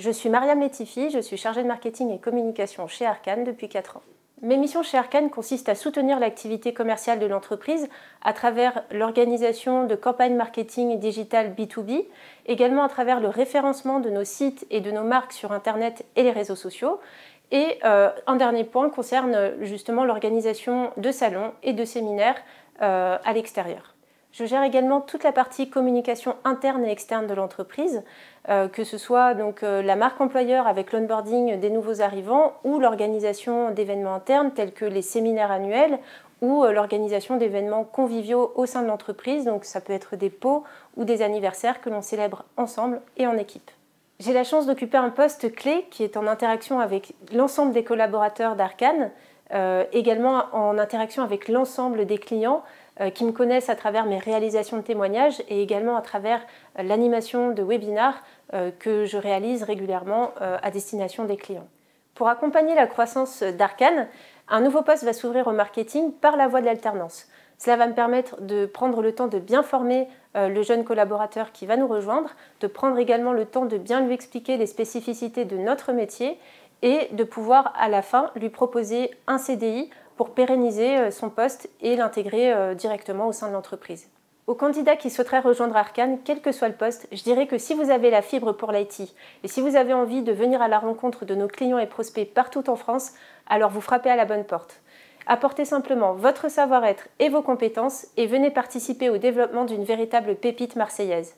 Je suis Mariam Letifi, je suis chargée de marketing et communication chez Arcane depuis 4 ans. Mes missions chez Arcane consistent à soutenir l'activité commerciale de l'entreprise à travers l'organisation de campagnes marketing et digital B2B, également à travers le référencement de nos sites et de nos marques sur Internet et les réseaux sociaux. Et euh, un dernier point concerne justement l'organisation de salons et de séminaires euh, à l'extérieur. Je gère également toute la partie communication interne et externe de l'entreprise, euh, que ce soit euh, la marque employeur avec l'onboarding des nouveaux arrivants ou l'organisation d'événements internes tels que les séminaires annuels ou euh, l'organisation d'événements conviviaux au sein de l'entreprise. Donc ça peut être des pots ou des anniversaires que l'on célèbre ensemble et en équipe. J'ai la chance d'occuper un poste clé qui est en interaction avec l'ensemble des collaborateurs d'Arcane, également en interaction avec l'ensemble des clients euh, qui me connaissent à travers mes réalisations de témoignages et également à travers euh, l'animation de webinars euh, que je réalise régulièrement à destination des clients. Pour accompagner la croissance d'Arcane, un nouveau poste va s'ouvrir au marketing par la voie de l'alternance. Cela va me permettre de prendre le temps de bien former le jeune collaborateur qui va nous rejoindre, de prendre également le temps de bien lui expliquer les spécificités de notre métier et de pouvoir à la fin lui proposer un CDI pour pérenniser euh, son poste et l'intégrer euh, directement au sein de l'entreprise. Aux candidats qui souhaiteraient rejoindre Arcane, quel que soit le poste, je dirais que si vous avez la fibre pour l'IT et si vous avez envie de venir à la rencontre de nos clients et prospects partout en France, alors vous frappez à la bonne porte. Apportez simplement votre savoir-être et vos compétences et venez participer au développement d'une véritable pépite marseillaise.